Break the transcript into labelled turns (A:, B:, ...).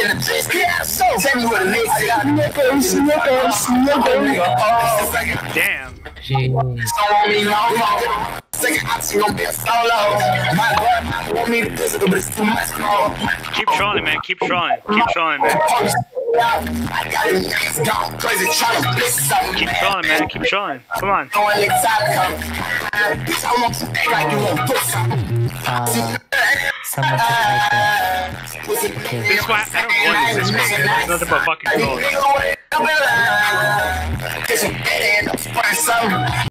A: in the tell me what it makes. I got.
B: Damn.
C: Jeez.
A: No.
B: Keep trying, man. Keep trying. Keep man.
A: Trying something.
B: Keep trolling, man. Keep trolling. Come on.
C: Uh, someone took my phone.
B: This is why I don't want this game. It's nothing but fucking trolling.